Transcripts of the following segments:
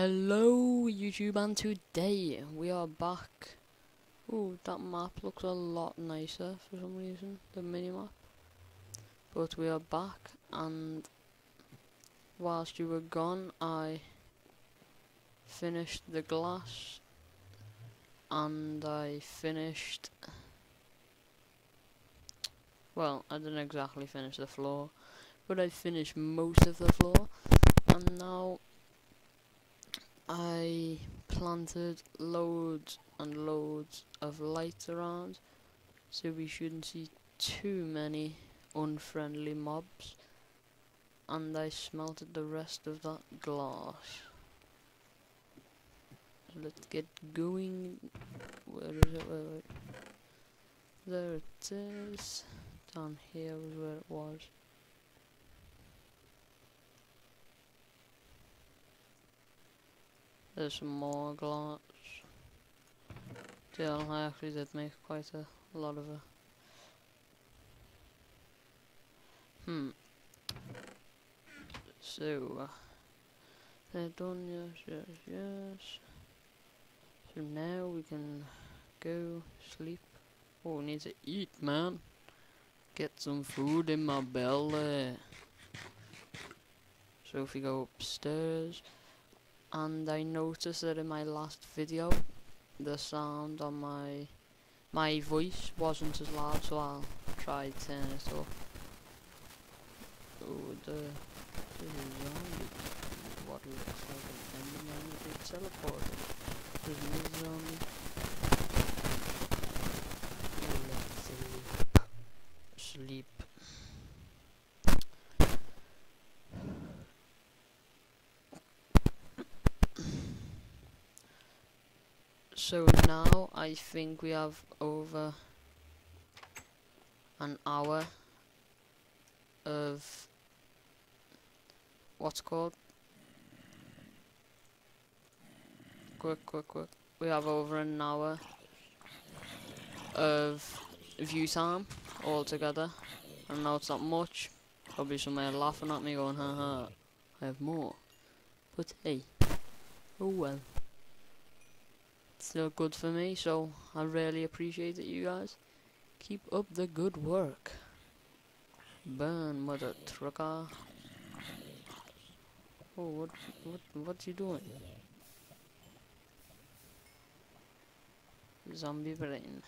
Hello YouTube and today we are back. Ooh, that map looks a lot nicer for some reason, the mini-map. But we are back and whilst you were gone I finished the glass and I finished well, I didn't exactly finish the floor, but I finished most of the floor and now I planted loads and loads of lights around so we shouldn't see too many unfriendly mobs and I smelted the rest of that glass. Let's get going. Where is it? Wait, wait. There it is. Down here was where it was. There's some more glass. Yeah, I actually did make quite a lot of it. Hmm. So, they're done, yes, yes, yes. So now we can go sleep. Oh, we need to eat, man. Get some food in my belly. So if we go upstairs, and I noticed that in my last video the sound on my my voice wasn't as loud so I'll try turn it up. Oh the, the zombie what looks like an enderman they teleported. There's a zombie. Let's sleep. Sleep. So now I think we have over an hour of what's called? Quick quick quick we have over an hour of view time altogether. And now it's not much. Probably somebody laughing at me going haha I have more. But hey oh well still uh, good for me, so I really appreciate it, you guys. Keep up the good work. Burn, mother trucker. Oh, what, what, what's you doing? Zombie brain.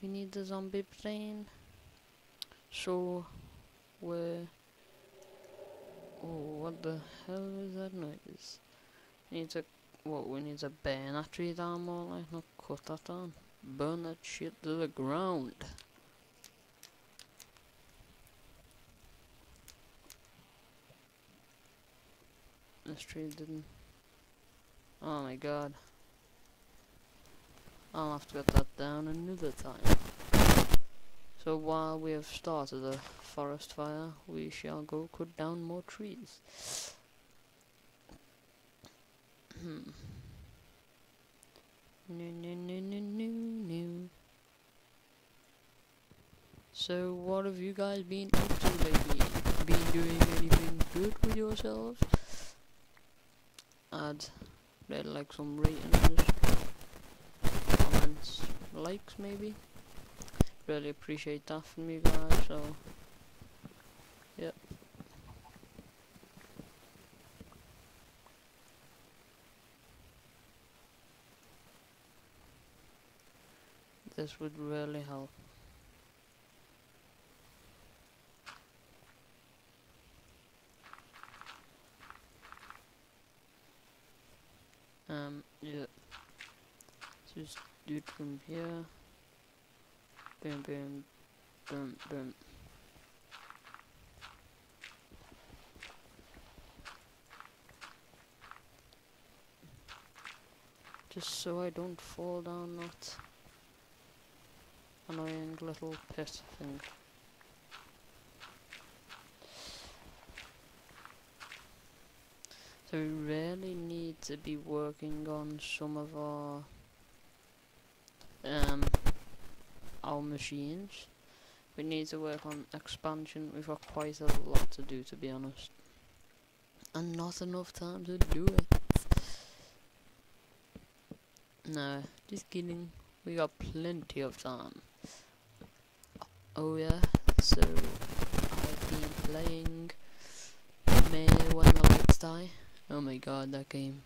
We need the zombie brain. So, where? Oh, what the hell is that noise? Need to what we need a burn that tree down more like, not cut that down. Burn that shit to the ground. This tree didn't. Oh my god. I'll have to get that down another time. So while we have started a forest fire, we shall go cut down more trees. No, no, no, no, no, no. So, what have you guys been up to lately? Been doing anything good with yourselves? I'd really like some ratings, comments, likes maybe. Really appreciate that from you guys, so, yep. This would really help. Um, yeah. Just do it from here. Boom, boom, boom, boom. Just so I don't fall down that annoying little pit thing. So we really need to be working on some of our um our machines. We need to work on expansion. We've got quite a lot to do to be honest. And not enough time to do it. No, just kidding. We got plenty of time. Oh yeah, so I've been playing May When the Lights Die. Oh my god, that game.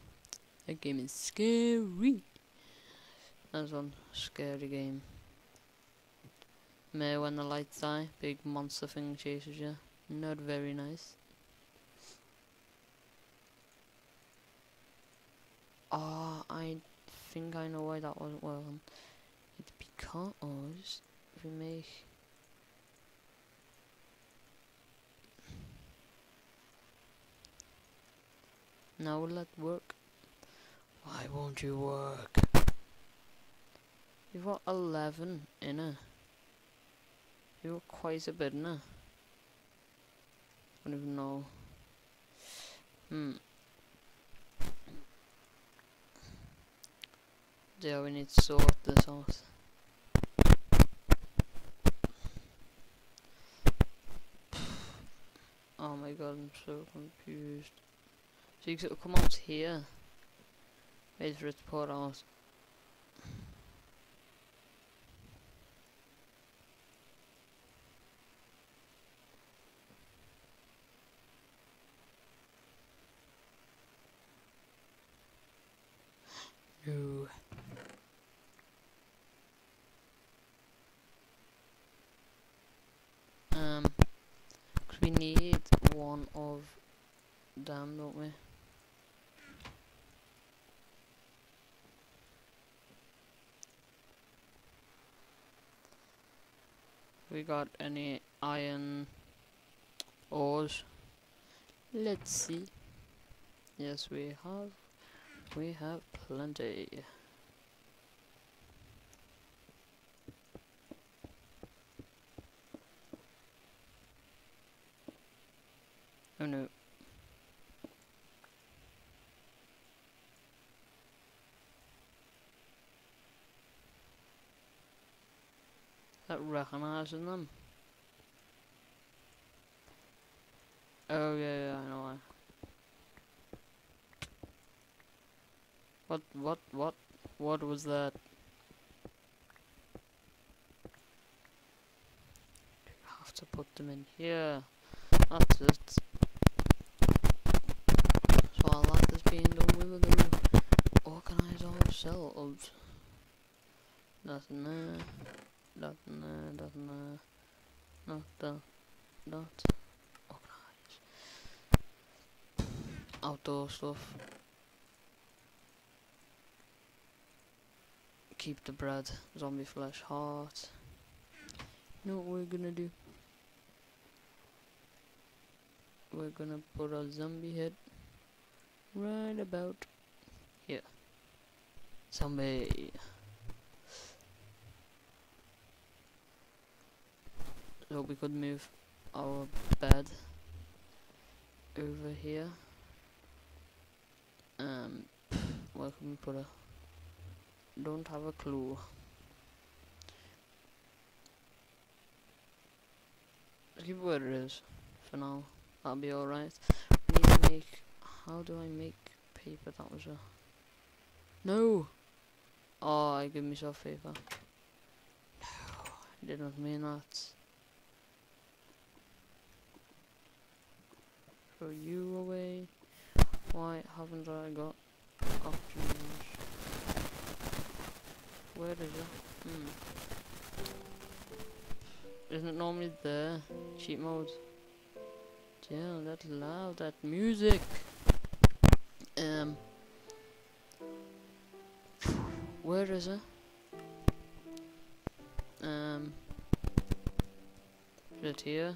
That game is scary. That's one scary game. May When the Lights Die. Big monster thing chases you. Not very nice. Ah, I think I know why that wasn't working. It's because we make now will that work? Why won't you work? You've got 11 in it. You've got quite a bit in it. I don't even know. Hmm. Yeah, we need to sort this out. Oh my god, I'm so confused. So you could come out here. Wait for it to pour out. No. Um, 'cause we need one of them, don't we? We got any iron ores? Let's see. Yes, we have. We have plenty. Oh no. That recognizing them. Oh yeah, yeah, I know why. What, what, what, what was that? Have to put them in here. That's it. So all that is being done, we will do organise ourselves. Nothing there, nothing there, nothing there, not that, not organise. Outdoor stuff. Keep the bread, zombie flesh, heart. You know what we're gonna do? we're gonna put a zombie head right about here. Zombie. So we could move our bed over here. Um, where can we put a? Don't have a clue. Keep it where it is for now. That'll be alright. We need to make... How do I make paper? That was a... No! Oh, I give myself paper. No, I did not mean that. Throw you away. Why haven't I got options? Where is it? Hmm. Isn't it normally there? Cheat mode. Damn, that loud, that music. Um, where is it? Um, is it here?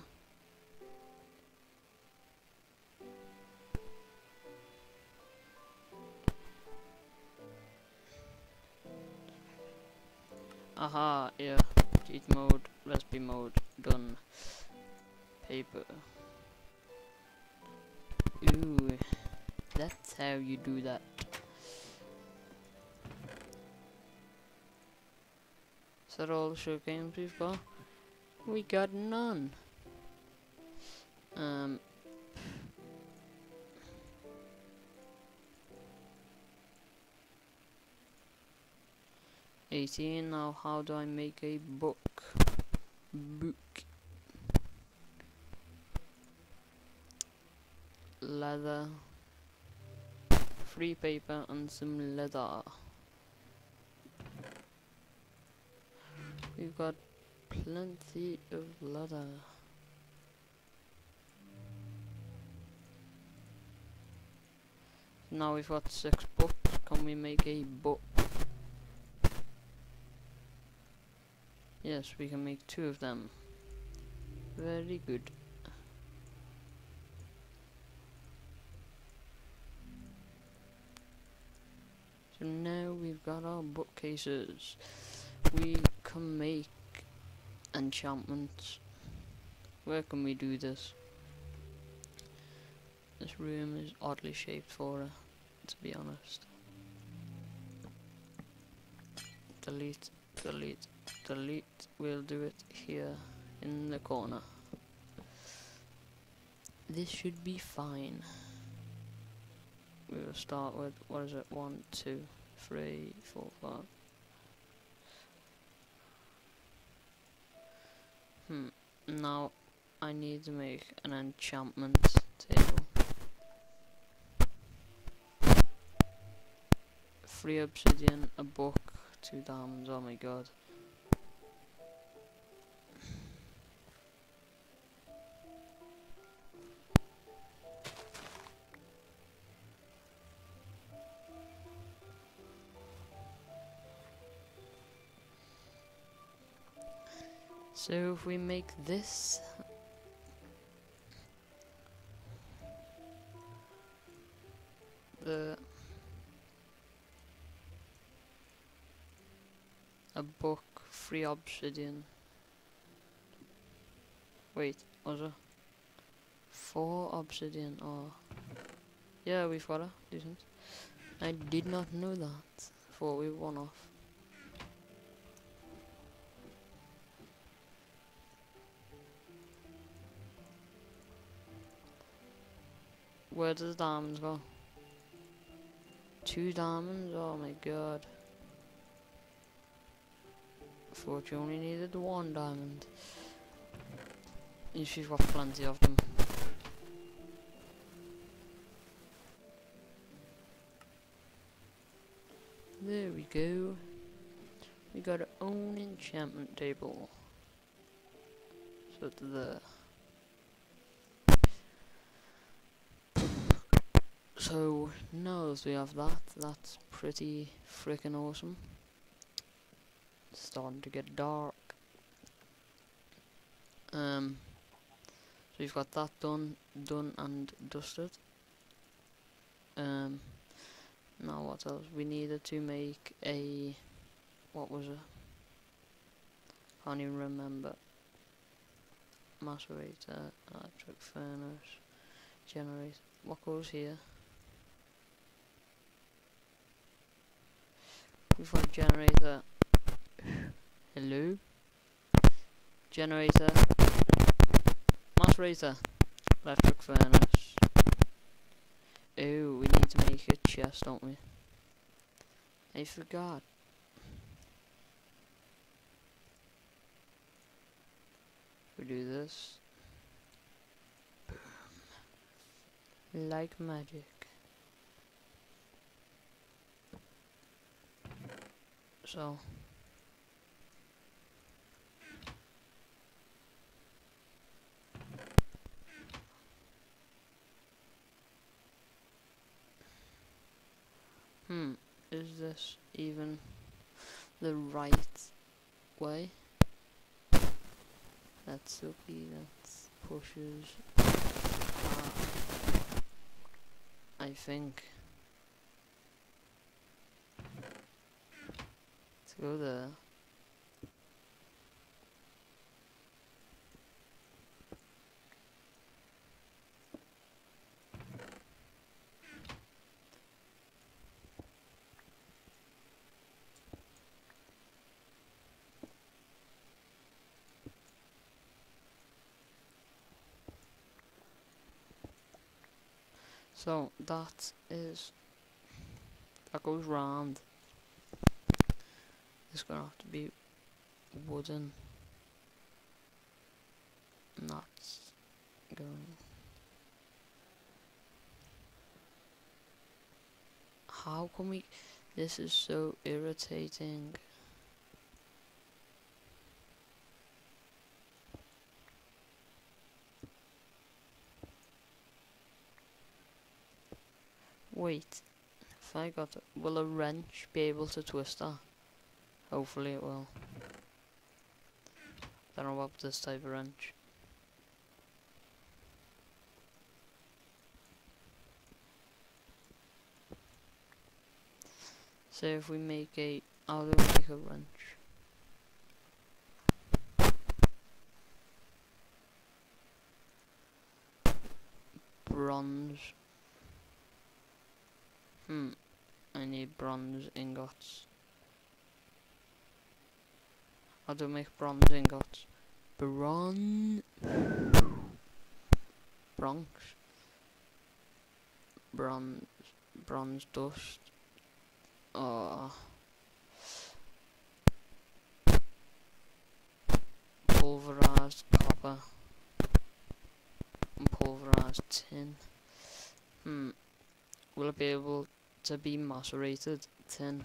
You do that. Is that all the show games we've got? We got none. Um. 18 now how do I make a book book leather free paper and some leather we've got plenty of leather now we've got six books can we make a book Yes, we can make two of them. Very good. So now we've got our bookcases. We can make enchantments. Where can we do this? This room is oddly shaped for her, to be honest. Delete, delete, delete we'll do it here in the corner this should be fine we'll start with what is it one two three four five. Hmm now I need to make an enchantment table. Three obsidian a book two diamonds oh my god we make this. The a book free obsidian. Wait it four obsidian oh yeah we've got a decent. I did not know that thought we won off Where does the diamonds go? Two diamonds? Oh my god. Thought you only needed one diamond. If you've got plenty of them. There we go. We got our own enchantment table. So there. So now as we have that, that's pretty freaking awesome. It's starting to get dark. Um, so we've got that done, done and dusted. Um, now what else? We needed to make a, what was it? Can't even remember. Macerator, electric furnace, generator. What goes here? Before generator. Hello? Generator. Macerator. Electric furnace. Oh, we need to make a chest, don't we? I forgot. We do this. Like magic. So Hmm, is this even the right way? That's okay, that's pushes. Uh, I think. Go there. So that is that goes round It's gonna have to be wooden. Not going. How can we? This is so irritating. Wait, if I got, will a wrench be able to twist that? Hopefully it will. Don't know about this type of wrench. So if we make a, how do make a wrench? Bronze. Hmm, I need bronze ingots. How do I make bronze ingots? Bron... Bronx. Bronze. Bronze dust. Oh. Pulverized copper. And pulverized tin. Hmm. Will it be able to be macerated tin?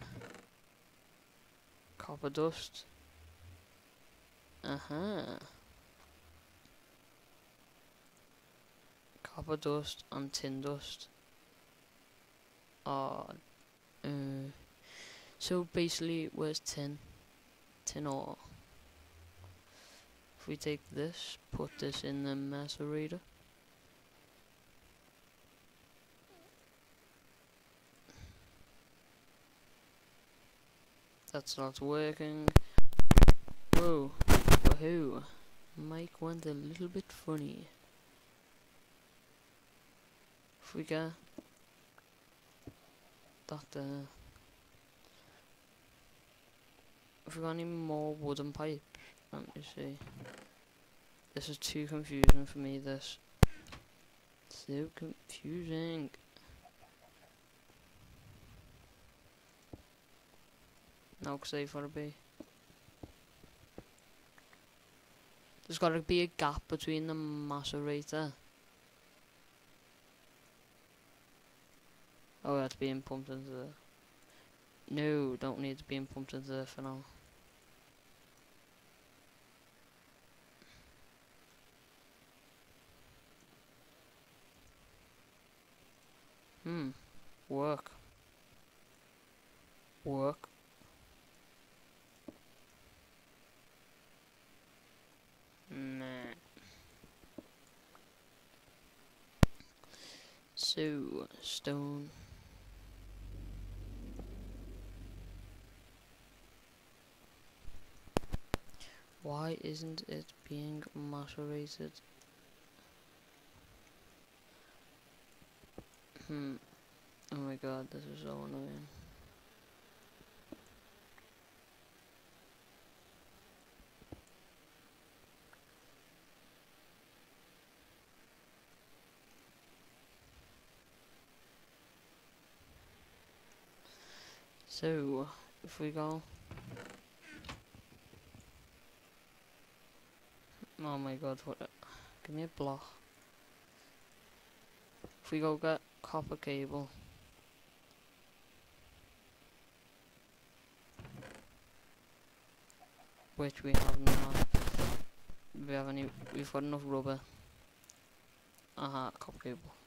Copper dust. Uh-huh. Copper dust and tin dust. Oh, uh, so basically, where's tin? Tin ore. If we take this, put this in the macerator. That's not working. Whoa, woohoo. Mike went a little bit funny. If we that uh, if we got any more wooden pipes, let me see. This is too confusing for me, this. So confusing. No, say for a B. There's got to be a gap between the macerator. Oh, that's being pumped into the... No, don't need to be pumped into there for now. Hmm. Work. Work. So, stone. Why isn't it being macerated? Hmm. Oh my god, this is so annoying. So, if we go Oh my god, what a, give me a block. If we go get copper cable. Which we have not. We have any we've got enough rubber. Uh huh, copper cable.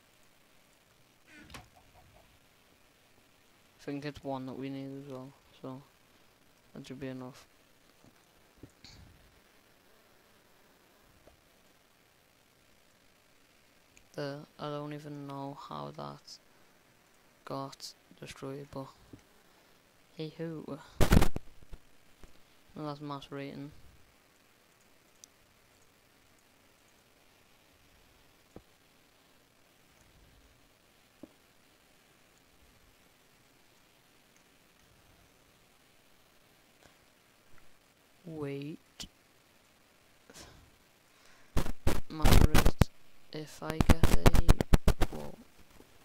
I think it's one that we need as well, so that should be enough. the I don't even know how that got destroyed but hey ho well, that's macerating wait if I get a well,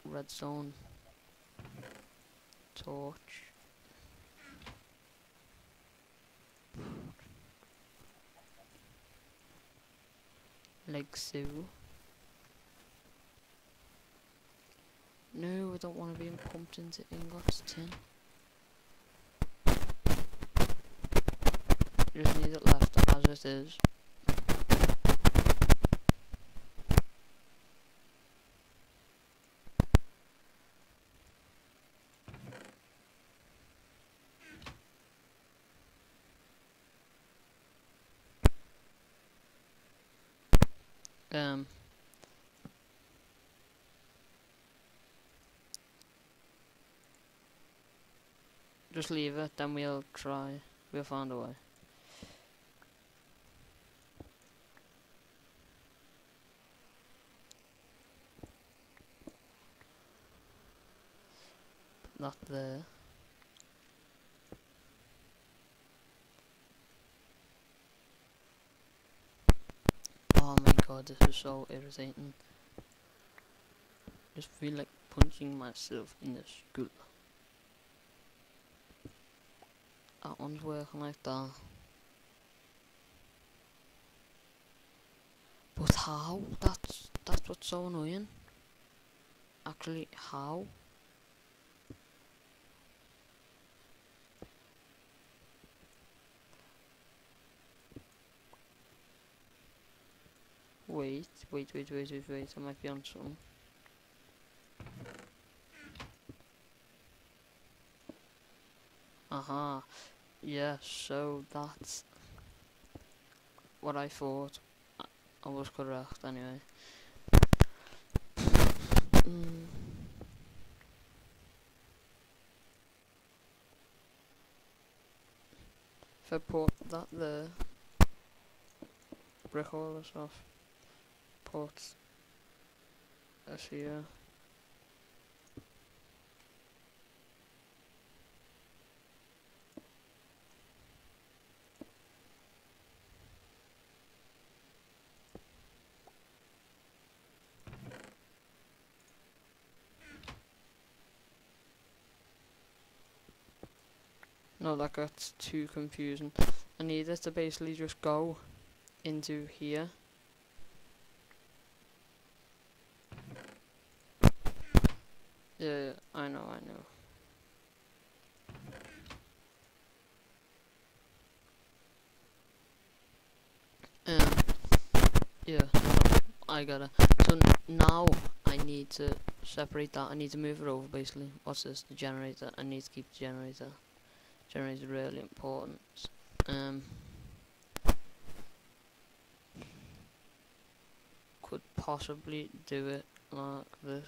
redstone torch. Like so. No, I don't want to be pumped into ingots tin. Just need it left as it is. Um, just leave it, then we'll try. We'll find a way. Not there. Oh my god, this is so irritating. Just feel like punching myself in the skull. That one's working like that. But how? That's that's what's so annoying. Actually, how? Wait, wait, wait, wait, wait, wait, I might be on something. Aha, uh -huh. yeah, so that's what I thought. I was correct anyway. mm. If I put that there, brick all this off ports as here. No, that gets too confusing. I need it to basically just go into here Yeah, I know, I know. Um, yeah, Gotta. So now I need to separate that. I need to move it over basically. What's this? The generator. I need to keep the generator. Generator is really important. Um, could possibly do it like this.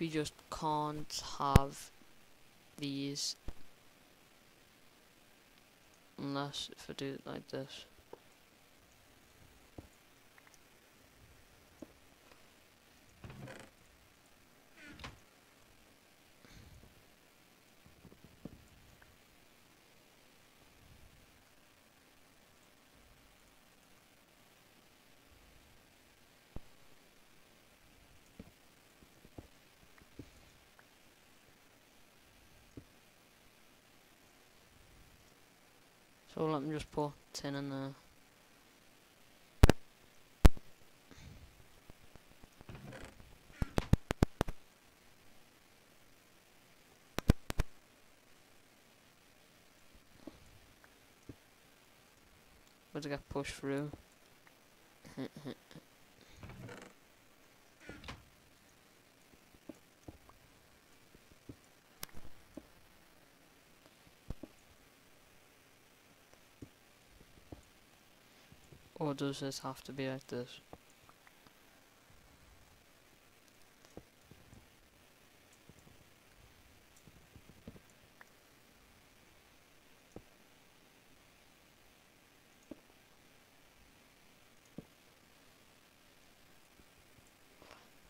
we just can't have these unless if I do it like this. So let me just put 10 in there. But to get pushed through. Or does this have to be like this?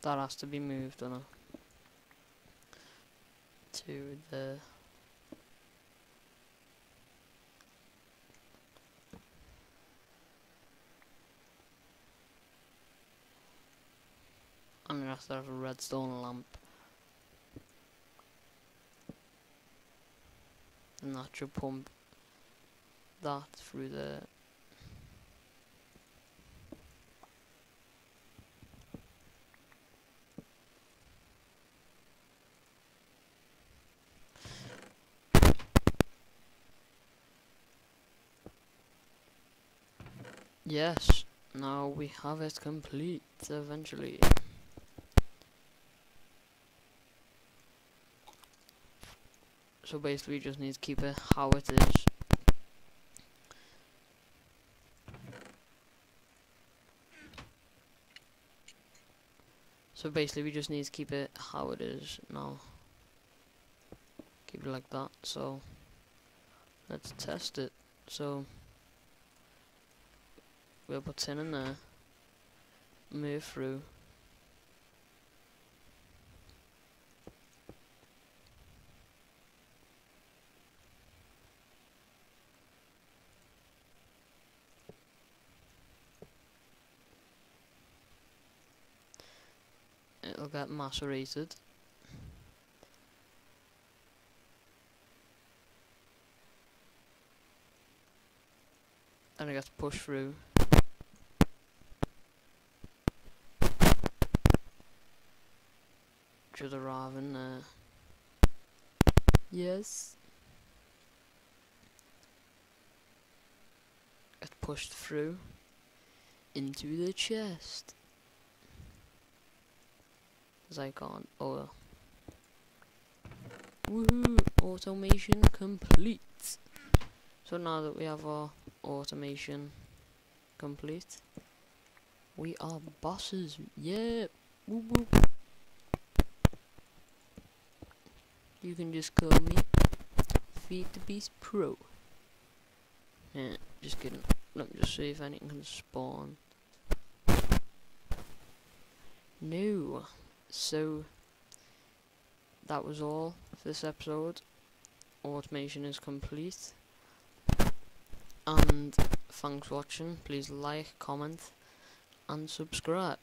That has to be moved on to the I'm gonna have a redstone lamp. And that should pump that through the Yes, now we have it complete eventually. So basically we just need to keep it how it is. So basically we just need to keep it how it is now. Keep it like that, so let's test it. So we'll put 10 in there, move through. It'll get macerated. And it to push through. To the raven there. Yes. Get pushed through into the chest. Cause I can't. Oh. well. Woohoo! Automation complete. So now that we have our automation complete, we are bosses. Yeah. Woo woo. You can just call me Feed the Beast Pro. Yeah, just kidding. Let me just see if anything can spawn. No. So that was all for this episode. Automation is complete. And thanks for watching. Please like, comment, and subscribe.